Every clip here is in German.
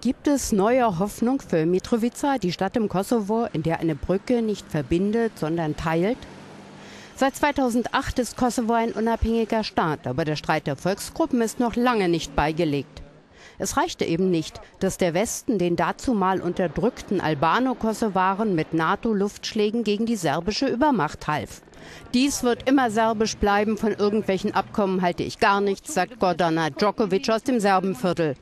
Gibt es neue Hoffnung für Mitrovica, die Stadt im Kosovo, in der eine Brücke nicht verbindet, sondern teilt? Seit 2008 ist Kosovo ein unabhängiger Staat, aber der Streit der Volksgruppen ist noch lange nicht beigelegt. Es reichte eben nicht, dass der Westen den dazumal unterdrückten Albano-Kosovaren mit NATO-Luftschlägen gegen die serbische Übermacht half. Dies wird immer serbisch bleiben, von irgendwelchen Abkommen halte ich gar nichts, sagt Gordana Djokovic aus dem Serbenviertel.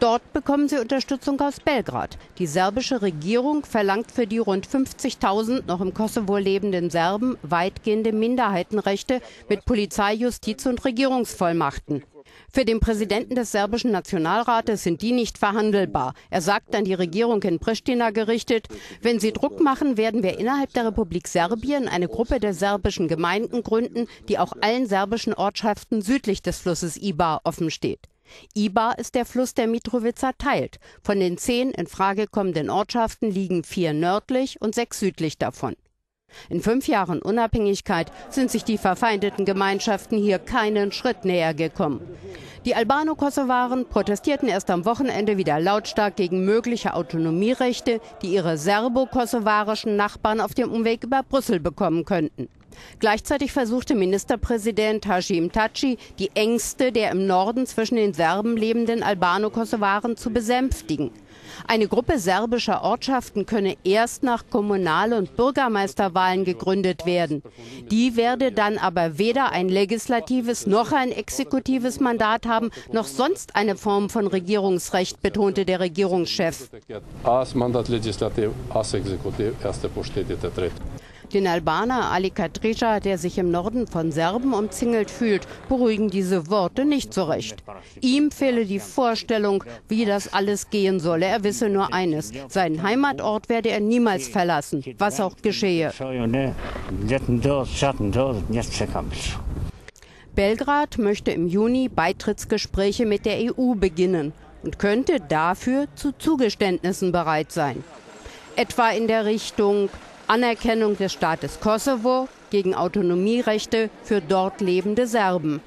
Dort bekommen sie Unterstützung aus Belgrad. Die serbische Regierung verlangt für die rund 50.000 noch im Kosovo lebenden Serben weitgehende Minderheitenrechte mit Polizei, Justiz und Regierungsvollmachten. Für den Präsidenten des serbischen Nationalrates sind die nicht verhandelbar. Er sagt an die Regierung in Pristina gerichtet, wenn sie Druck machen, werden wir innerhalb der Republik Serbien eine Gruppe der serbischen Gemeinden gründen, die auch allen serbischen Ortschaften südlich des Flusses Ibar offen steht. Ibar ist der Fluss, der Mitrovica teilt. Von den zehn in Frage kommenden Ortschaften liegen vier nördlich und sechs südlich davon. In fünf Jahren Unabhängigkeit sind sich die verfeindeten Gemeinschaften hier keinen Schritt näher gekommen. Die Albano-Kosovaren protestierten erst am Wochenende wieder lautstark gegen mögliche Autonomierechte, die ihre serbo-kosovarischen Nachbarn auf dem Umweg über Brüssel bekommen könnten. Gleichzeitig versuchte Ministerpräsident Hashim Taci, die Ängste der im Norden zwischen den Serben lebenden Albano-Kosovaren zu besänftigen. Eine Gruppe serbischer Ortschaften könne erst nach Kommunal- und Bürgermeisterwahlen gegründet werden. Die werde dann aber weder ein legislatives noch ein exekutives Mandat haben, noch sonst eine Form von Regierungsrecht, betonte der Regierungschef. Den Albaner Ali Kadrija, der sich im Norden von Serben umzingelt fühlt, beruhigen diese Worte nicht so recht. Ihm fehle die Vorstellung, wie das alles gehen solle. Er wisse nur eines, seinen Heimatort werde er niemals verlassen, was auch geschehe. Belgrad möchte im Juni Beitrittsgespräche mit der EU beginnen und könnte dafür zu Zugeständnissen bereit sein. Etwa in der Richtung Anerkennung des Staates Kosovo gegen Autonomierechte für dort lebende Serben.